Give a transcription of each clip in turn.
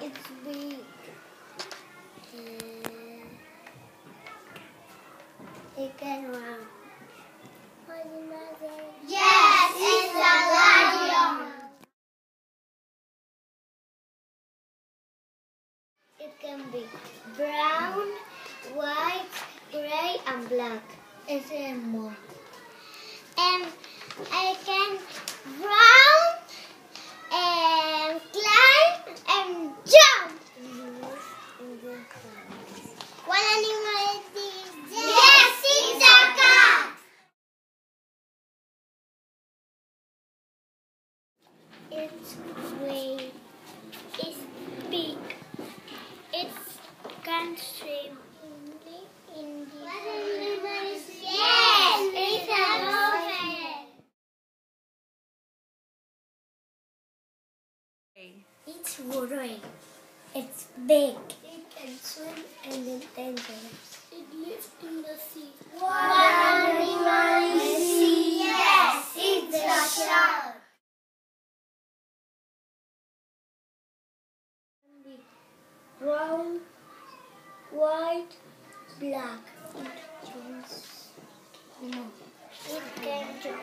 It's big. Uh, it can run. Yes, it's a lion. It can be brown, white, gray, and black. It's a more. And I can run and climb and jump. What animal is this? Yes, it's a cat. It's gray. It's big. It can swim in the in the. What animal is this? Yes, it's a dolphin. It's gray. It's big. It can swim and it's dangerous. It Brown, white, black. It jumps. No. It can jump.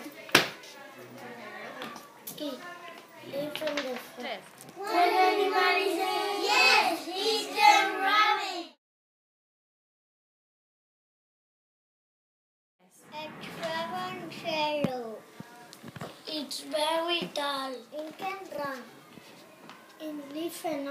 It lives on the. What animal is this? Yes, it's a rabbit. A dragon shadow. It's very tall. It can run. It lives in